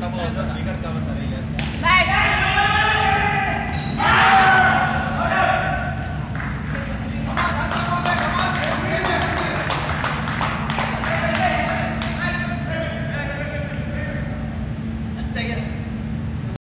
बिकट का बता रही है तो